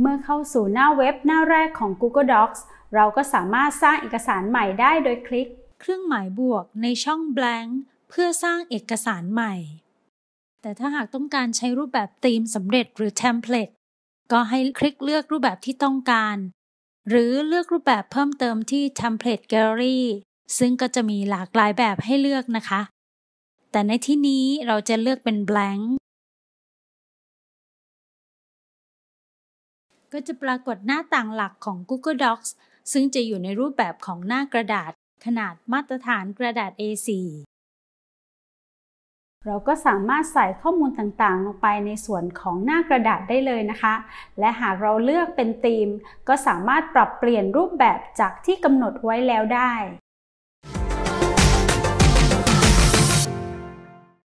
เมื่อเข้าสู่หน้าเว็บหน้าแรกของ Google Docs เราก็สามารถสร้างเอกสารใหม่ได้โดยคลิก เครื่องหมายบวกในช่อง blank เพื่อสร้างเอกสารใหม่ แต่ถ้าหากต้องการใช้รูปแบบธีมสำเร็จหรือ template ก็ให้คลิกเลือกรูปแบบที่ต้องการ หรือเลือกรูปแบบเพิ่มเติมที่ template gallery ซึ่งก็จะมีหลากหลายแบบให้เลือกนะคะ แต่ในที่นี้เราจะเลือกเป็น blank ก็จะปรากฏหน้าต่างหลักของ Google Docs ซึ่งจะอยู่ในรูปแบบของหน้ากระดาษ ขนาดมาตรฐานกระดาษ A4 เราก็สามารถใส่ข้อมูลต่างๆ ลงไปในส่วนของหน้ากระดาษได้เลยนะคะ และหากเราเลือกเป็นธีม ก็สามารถปรับเปลี่ยนรูปแบบจากที่กำหนดไว้แล้วได้